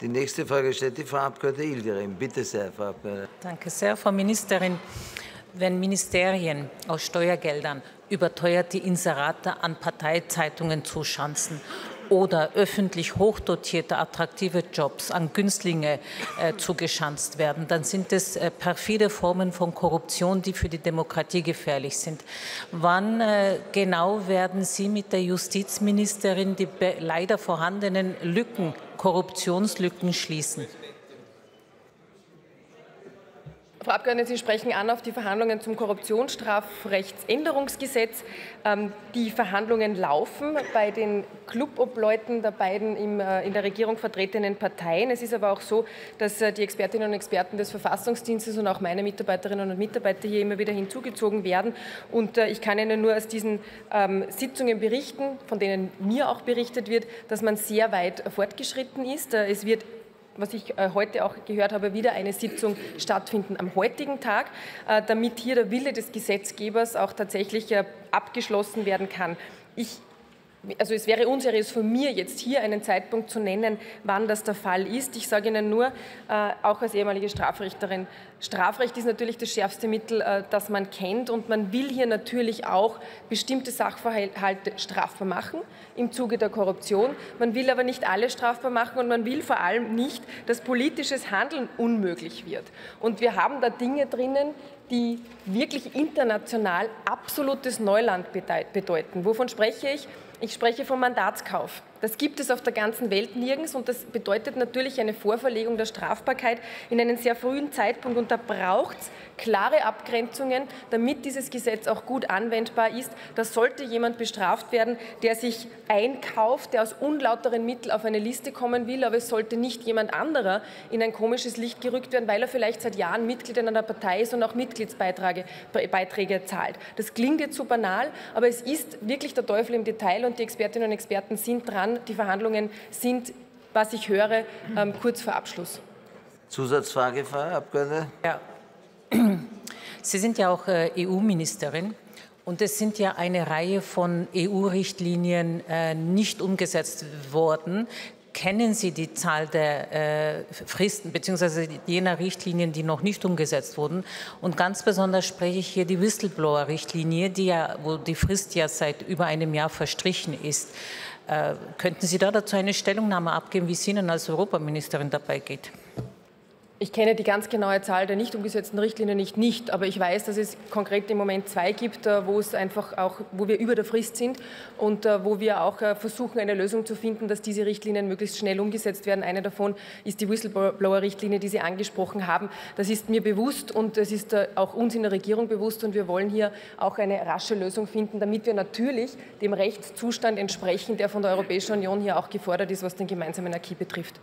Die nächste Frage stellt die Frau Abg. Ildirim. Bitte sehr, Frau Abg. Danke sehr, Frau Ministerin. Wenn Ministerien aus Steuergeldern überteuerte Inserate an Parteizeitungen zuschanzen oder öffentlich hochdotierte, attraktive Jobs an Günstlinge äh, zugeschanzt werden, dann sind es äh, perfide Formen von Korruption, die für die Demokratie gefährlich sind. Wann äh, genau werden Sie mit der Justizministerin die leider vorhandenen Lücken, Korruptionslücken schließen? Frau Abgeordnete, Sie sprechen an auf die Verhandlungen zum Korruptionsstrafrechtsänderungsgesetz. Ähm, die Verhandlungen laufen bei den Clubobleuten der beiden äh, in der Regierung vertretenen Parteien. Es ist aber auch so, dass äh, die Expertinnen und Experten des Verfassungsdienstes und auch meine Mitarbeiterinnen und Mitarbeiter hier immer wieder hinzugezogen werden. Und äh, ich kann Ihnen nur aus diesen ähm, Sitzungen berichten, von denen mir auch berichtet wird, dass man sehr weit fortgeschritten ist. Es wird was ich äh, heute auch gehört habe, wieder eine Sitzung stattfinden am heutigen Tag, äh, damit hier der Wille des Gesetzgebers auch tatsächlich äh, abgeschlossen werden kann. Ich also es wäre unseriös von mir, jetzt hier einen Zeitpunkt zu nennen, wann das der Fall ist. Ich sage Ihnen nur, äh, auch als ehemalige Strafrichterin, Strafrecht ist natürlich das schärfste Mittel, äh, das man kennt und man will hier natürlich auch bestimmte Sachverhalte strafbar machen im Zuge der Korruption. Man will aber nicht alle strafbar machen und man will vor allem nicht, dass politisches Handeln unmöglich wird. Und wir haben da Dinge drinnen, die wirklich international absolutes Neuland bedeuten. Wovon spreche ich? Ich spreche vom Mandatskauf. Das gibt es auf der ganzen Welt nirgends und das bedeutet natürlich eine Vorverlegung der Strafbarkeit in einen sehr frühen Zeitpunkt und da braucht es klare Abgrenzungen, damit dieses Gesetz auch gut anwendbar ist. Da sollte jemand bestraft werden, der sich einkauft, der aus unlauteren Mitteln auf eine Liste kommen will, aber es sollte nicht jemand anderer in ein komisches Licht gerückt werden, weil er vielleicht seit Jahren Mitglied in einer Partei ist und auch Mitgliedsbeiträge Beiträge zahlt. Das klingt jetzt so banal, aber es ist wirklich der Teufel im Detail und die Expertinnen und Experten sind dran, die Verhandlungen sind, was ich höre, ähm, kurz vor Abschluss. Zusatzfrage, Frau Abgeordnete. Ja. Sie sind ja auch äh, EU-Ministerin. Und es sind ja eine Reihe von EU-Richtlinien äh, nicht umgesetzt worden. Kennen Sie die Zahl der äh, Fristen bzw. jener Richtlinien, die noch nicht umgesetzt wurden? Und ganz besonders spreche ich hier die Whistleblower-Richtlinie, ja, wo die Frist ja seit über einem Jahr verstrichen ist. Äh, könnten Sie da dazu eine Stellungnahme abgeben, wie es Ihnen als Europaministerin dabei geht? Ich kenne die ganz genaue Zahl der nicht umgesetzten Richtlinien nicht, nicht, aber ich weiß, dass es konkret im Moment zwei gibt, äh, wo es einfach auch, wo wir über der Frist sind und äh, wo wir auch äh, versuchen, eine Lösung zu finden, dass diese Richtlinien möglichst schnell umgesetzt werden. Eine davon ist die Whistleblower-Richtlinie, die Sie angesprochen haben. Das ist mir bewusst und es ist auch uns in der Regierung bewusst und wir wollen hier auch eine rasche Lösung finden, damit wir natürlich dem Rechtszustand entsprechen, der von der Europäischen Union hier auch gefordert ist, was den gemeinsamen Acquis betrifft.